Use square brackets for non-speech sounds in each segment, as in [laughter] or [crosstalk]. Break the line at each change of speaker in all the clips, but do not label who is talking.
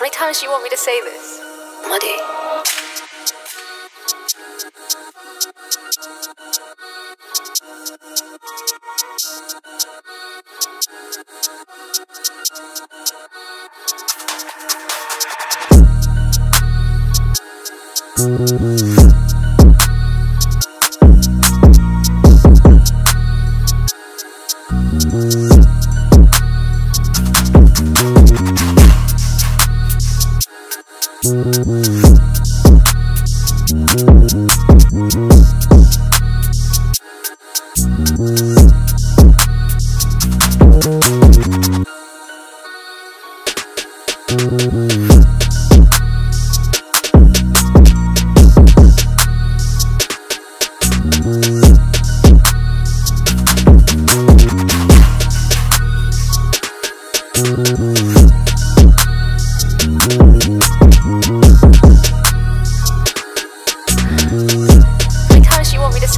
How many times do you want me to say this? Muddy. [laughs] How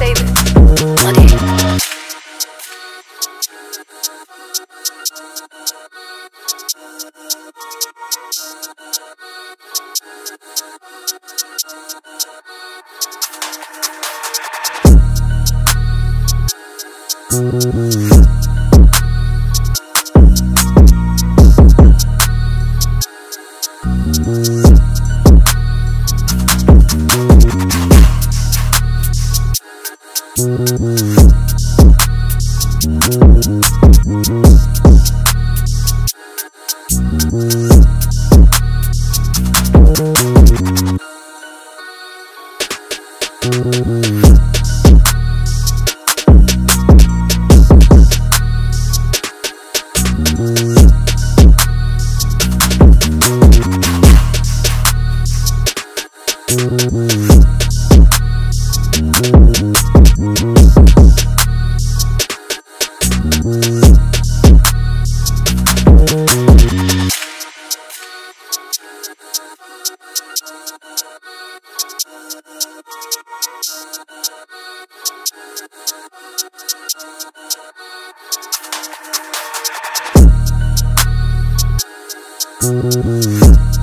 do you want me to say this? Muddy.
Thank